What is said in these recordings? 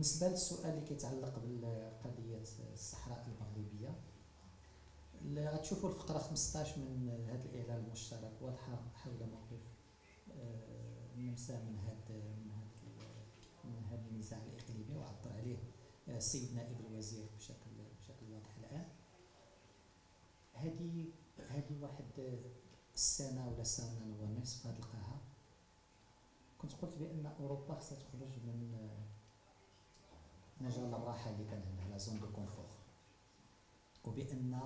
بالنسبة للسؤال اللي كيتعلق بقضيه الصحراء المغربية غتشوفوا الفقرة 15 من هذا الإعلان المشترك واضحة حول موقف آه، النمسا من هذا من هذا من هذا النزاع الإقليمي وعبر عليه آه، السيد نائب الوزير بشكل بشكل واضح الآن. هذه هذه واحد السنة ولا سنة ونصف القاعة. كنت قلت بأن أوروبا خصها تخرج من مجال الراحة اللي كان عندها la zone de confort وبأن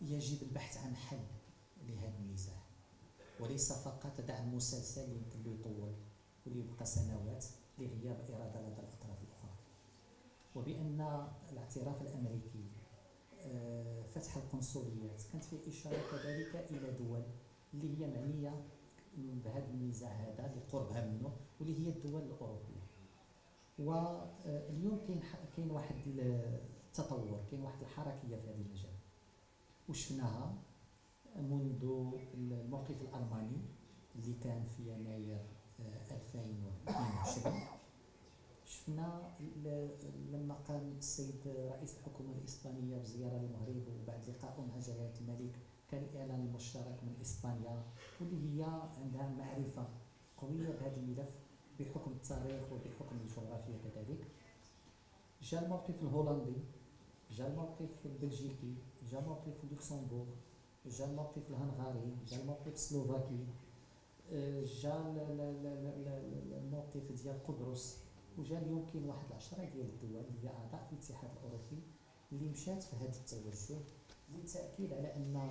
يجب البحث عن حل لهذا النزاع وليس فقط دعم مسلسل يمكن له يطول واللي يبقى سنوات لغياب إرادة لدى الأطراف الأخرى. وبأن الاعتراف الأمريكي آه، فتح القنصليات كانت فيه إشارة كذلك إلى دول اللي هي معنية بهذا النزاع هذا لقربها منه واللي هي الدول الأوروبية. واليوم كاين كاين واحد التطور كاين واحد الحركية في هذا المجال. وشفناها منذ الموقف الألماني اللي كان في يناير 2022 آه، شفنا لما قام السيد رئيس الحكومة الإسبانية بزيارة للمغرب وبعد لقاء مع جلالة الملك كان الإعلان المشترك من إسبانيا واللي هي عندها معرفة قوية بهذا الملف. بحكم التاريخ وبحكم الجغرافيا كذلك. جاء الموقف الهولندي جاء الموقف البلجيكي جاء الموقف اللوكسمبورغ جاء الموقف الهنغاري جاء الموقف السلوفاكي جاء الموقف ديال قبرص وجا اليوم كاين واحد العشرة ديال الدول اللي هي أعضاء في الاتحاد الأوروبي اللي مشات في هذا التوجه للتأكيد على أن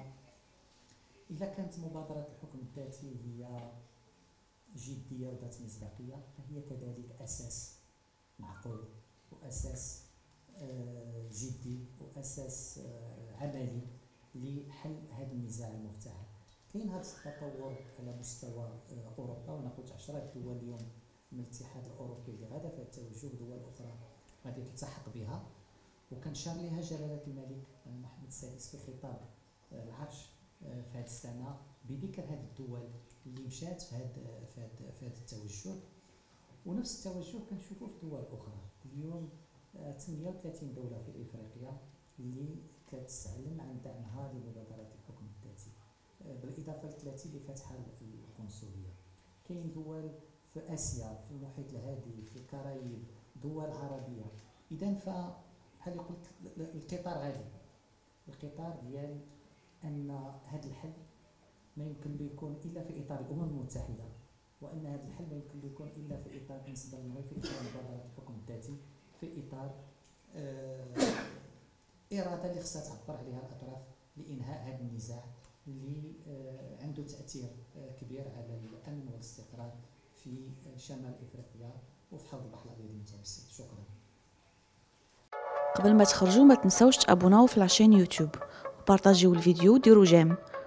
إذا كانت مبادرة الحكم الذاتي هي جدية وذات مصداقية فهي كذلك أساس معقول وأساس آه، جدي وأساس آه، عملي لحل هذا النزاع المفتعل كاين هذا التطور على مستوى آه، أوروبا وأنا قلت عشرة دول اليوم من الاتحاد الأوروبي اللي غادا في التوجه دول أخرى غادي تلتحق بها. وكان شار لها جلالة الملك محمد السادس في خطاب العرش في هذه السنة بذكر هذه الدول اللي مشات في هذا في هذا في هذا التوجه. ونفس التوجه كنشوفوه في دول أخرى اليوم 38 آه، دولة في إفريقيا اللي كتعلن عن دعمها لمبادره الحكم الذاتي. آه، بالإضافة ل 30 اللي فاتحة القنصلية. كاين دول في آسيا في المحيط الهادي في الكاريب دول عربية. إذا ف بحال قلت القطار غادي القطار ديال أن هذا الحل ما يمكن له يكون إلا في إطار الأمم المتحدة وأن هذا الحل ما يمكن له يكون إلا في إطار بالنسبة للمغرب في إطار مبادرة الحكم الذاتي في إطار آه إرادة اللي خصها تعبر عليها الأطراف لإنهاء هذا النزاع اللي آه عنده تأثير آه كبير على الأمن والاستقرار في شمال إفريقيا وفي حوض البحر الأبيض المتوسط. شكرا. قبل ما تخرجوا ما تنسوش تابوناو في la chaîne YouTube وبارطاجيو الفيديو وديروا جيم.